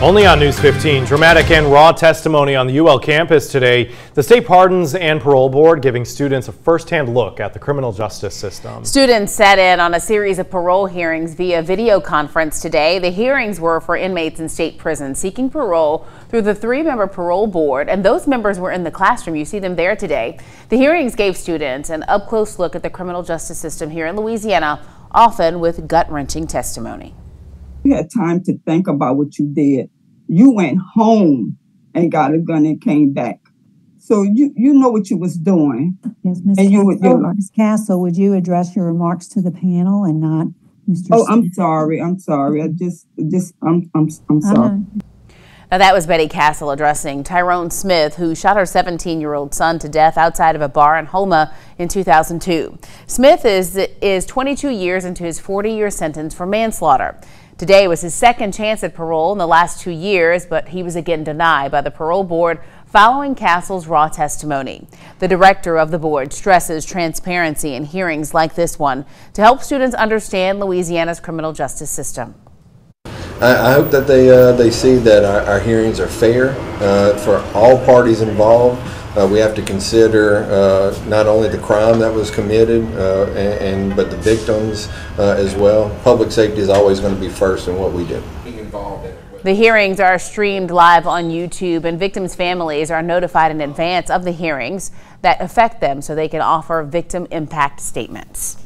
Only on News 15, dramatic and raw testimony on the UL campus today. The State Pardons and Parole Board giving students a first-hand look at the criminal justice system. Students sat in on a series of parole hearings via video conference today. The hearings were for inmates in state prisons seeking parole through the three-member parole board, and those members were in the classroom. You see them there today. The hearings gave students an up-close look at the criminal justice system here in Louisiana, often with gut-wrenching testimony you had time to think about what you did. You went home and got a gun and came back. So you you know what you was doing. Yes, Ms. And you would- Castle, Ms. Castle, would you address your remarks to the panel and not Mr. Oh, I'm sorry. I'm sorry. I just just I'm I'm I'm I sorry. know. Now, that was Betty Castle addressing Tyrone Smith, who shot her 17 year old son to death outside of a bar in Houma in 2002. Smith is, is 22 years into his 40 year sentence for manslaughter. Today was his second chance at parole in the last two years, but he was again denied by the parole board following Castle's raw testimony. The director of the board stresses transparency in hearings like this one to help students understand Louisiana's criminal justice system. I, I hope that they uh, they see that our, our hearings are fair uh, for all parties involved. Uh, we have to consider uh, not only the crime that was committed, uh, and, and, but the victims uh, as well. Public safety is always going to be first in what we do. The hearings are streamed live on YouTube, and victims' families are notified in advance of the hearings that affect them so they can offer victim impact statements.